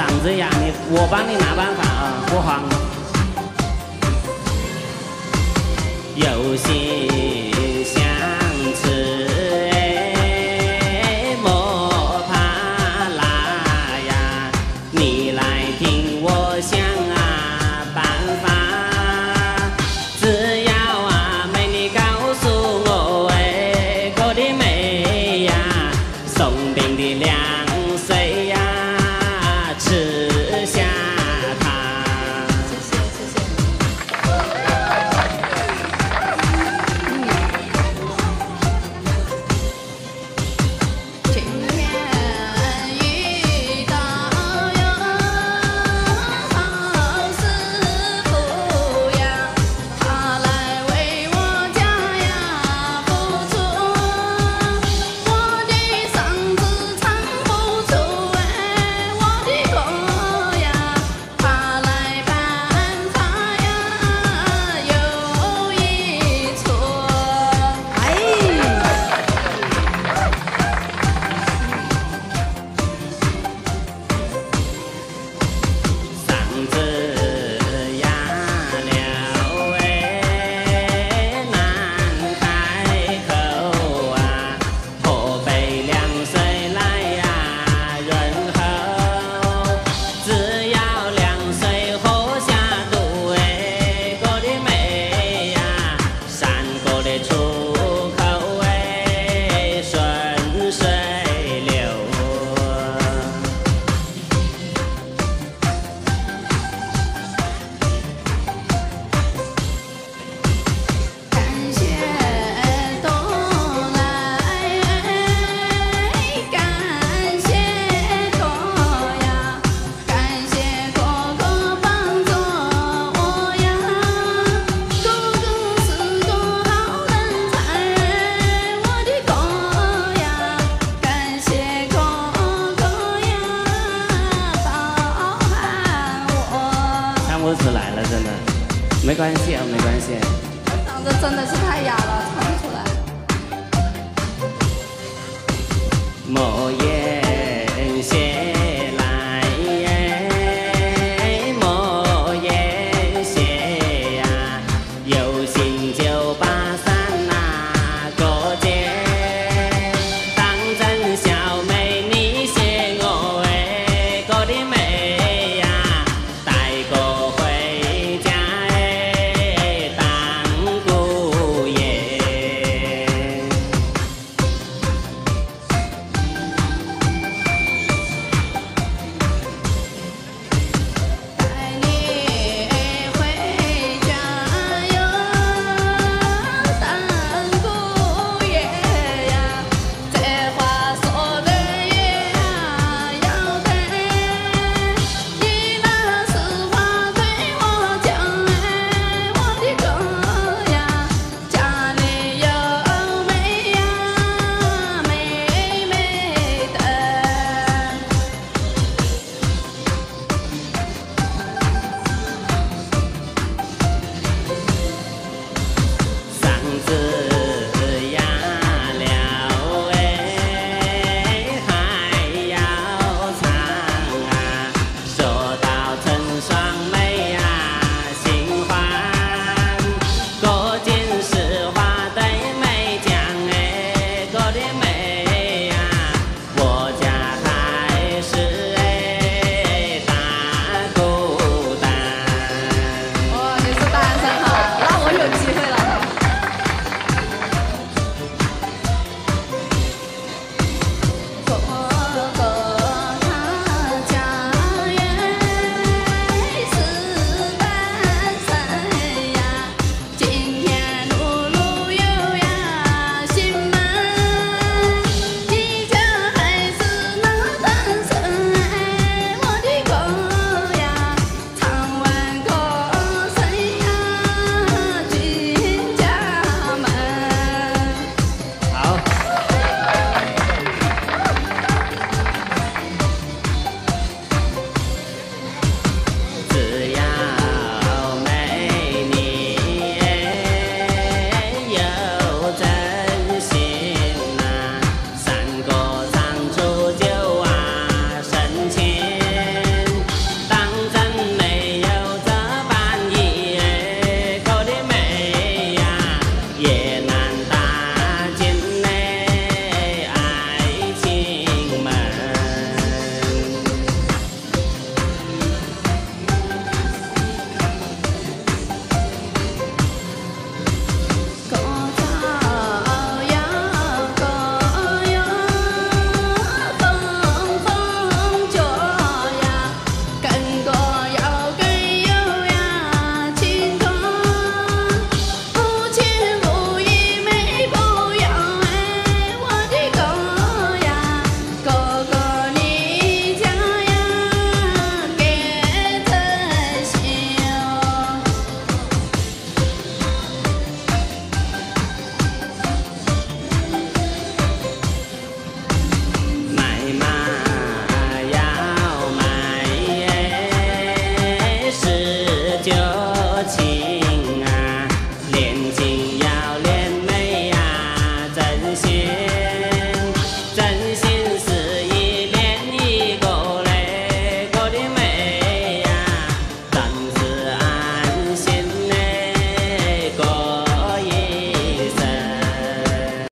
嗓子哑，你我帮你拿办法啊，不慌。游戏。没关系啊没关系。我嗓子真的是太哑了唱不出来。